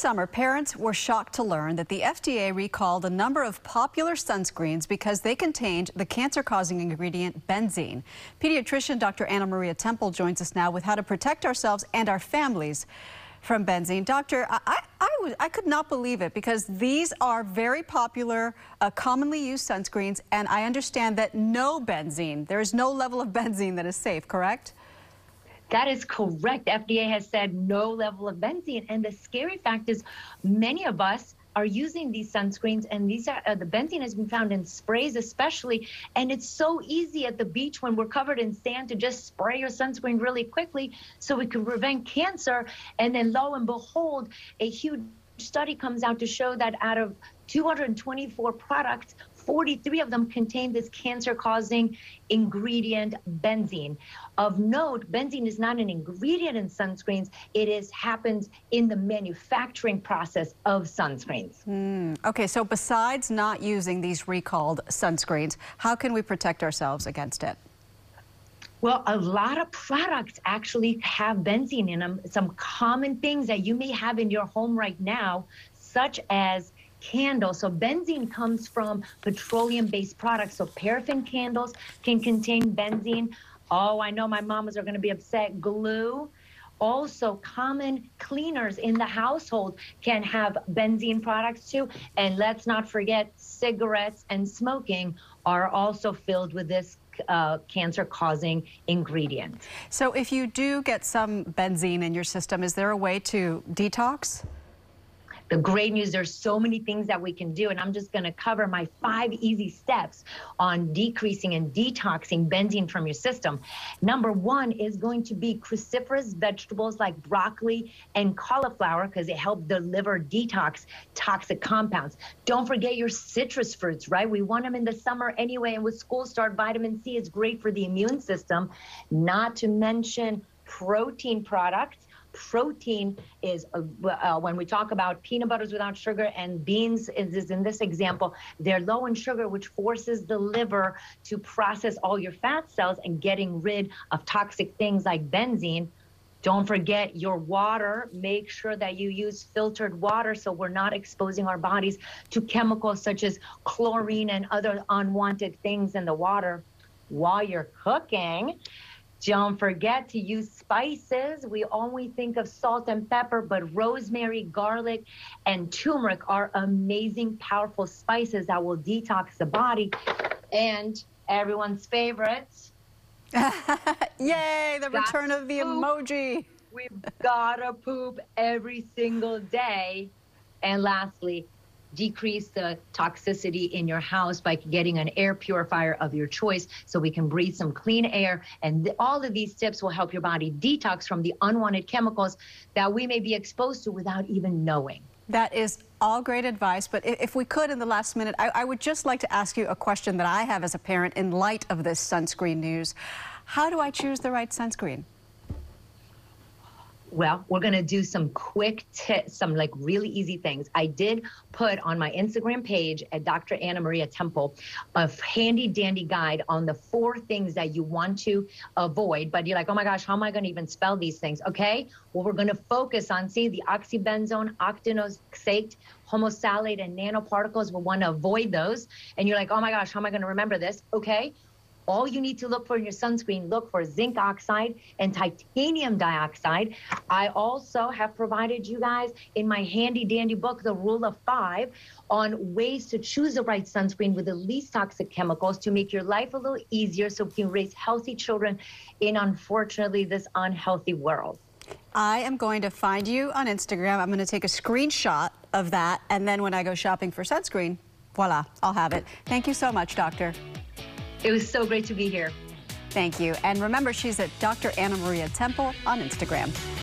summer, parents were shocked to learn that the FDA recalled a number of popular sunscreens because they contained the cancer-causing ingredient benzene. Pediatrician Dr. Ana-Maria Temple joins us now with how to protect ourselves and our families from benzene. Doctor, I, I, I could not believe it because these are very popular, uh, commonly used sunscreens, and I understand that no benzene, there is no level of benzene that is safe, correct? That is correct. FDA has said no level of benzene. And the scary fact is, many of us are using these sunscreens and these are uh, the benzene has been found in sprays especially and it's so easy at the beach when we're covered in sand to just spray your sunscreen really quickly so we can prevent cancer and then lo and behold a huge study comes out to show that out of 224 products 43 of them contain this cancer causing ingredient benzene. Of note, benzene is not an ingredient in sunscreens, it is happens in the manufacturing process of sunscreens. Mm, okay, so besides not using these recalled sunscreens, how can we protect ourselves against it? Well, a lot of products actually have benzene in them. Some common things that you may have in your home right now, such as candles. So benzene comes from petroleum-based products. So paraffin candles can contain benzene. Oh, I know my mamas are going to be upset. Glue. Also, common cleaners in the household can have benzene products too. And let's not forget, cigarettes and smoking are also filled with this uh, cancer causing ingredient. So if you do get some benzene in your system, is there a way to detox? The great news, there's so many things that we can do, and I'm just going to cover my five easy steps on decreasing and detoxing benzene from your system. Number one is going to be cruciferous vegetables like broccoli and cauliflower because they help the liver detox toxic compounds. Don't forget your citrus fruits, right? We want them in the summer anyway, and with school start, vitamin C is great for the immune system. Not to mention protein products protein is uh, uh, when we talk about peanut butters without sugar and beans is, is, in this example they're low in sugar which forces the liver to process all your fat cells and getting rid of toxic things like benzene don't forget your water. Make sure that you use filtered water so we're not exposing our bodies to chemicals such as chlorine and other unwanted things in the water while you're cooking. Don't forget to use spices. We only think of salt and pepper, but rosemary, garlic, and turmeric are amazing, powerful spices that will detox the body. And everyone's favorite. Yay, the return of the poop. emoji. We've got to poop every single day. And lastly, decrease the toxicity in your house by getting an air purifier of your choice so we can breathe some clean air. And th- all of these tips will help your body detox from the unwanted chemicals that we may be exposed to without even knowing. That is all great advice, but if we could in the last minute, I, I would just like to ask you a question that I have as a parent in light of this sunscreen news. How do I choose the right sunscreen? Well, we're going to do some quick tips, some like really easy things. I did put on my Instagram page at Dr. Ana-Maria Temple a handy dandy guide on the four things that you want to avoid. But you're like, oh my gosh, how am I going to even spell these things? Okay. Well, we're going to focus on, see, the oxybenzone, octinoxate, homosalate, and nanoparticles. We want to avoid those. And you're like, oh my gosh, how am I going to remember this? Okay. All you need to look for in your sunscreen, look for zinc oxide and titanium dioxide. I also have provided you guys in my handy dandy book, The Rule of Five, on ways to choose the right sunscreen with the least toxic chemicals to make your life a little easier so we can raise healthy children in, unfortunately, this unhealthy world. I am going to find you on Instagram. I'm going to take a screenshot of that, and then when I go shopping for sunscreen, voila, I'll have it. Thank you so much, doctor. It was so great to be here. Thank you. And remember, she's at Dr. Ana-Maria Temple on Instagram.